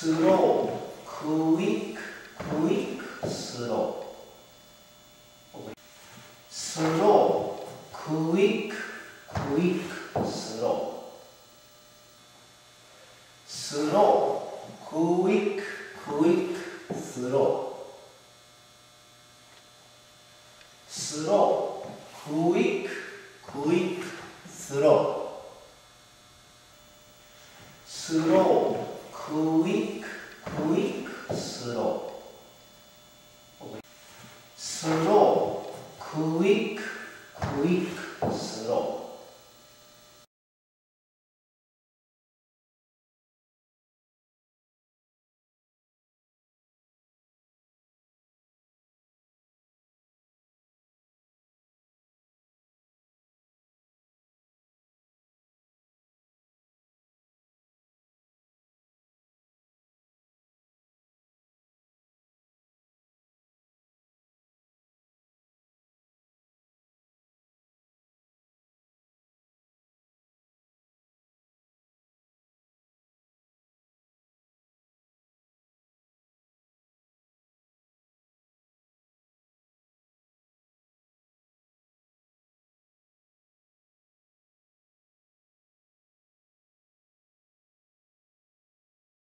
スロー、クイック、クイック、スロー。スロー、クイック、クイック、スロー。スロー、クイック、クイック、スロー。スロー、クイック、クイック、スロー。スロー quick, quick, slow. Slow, quick, quick.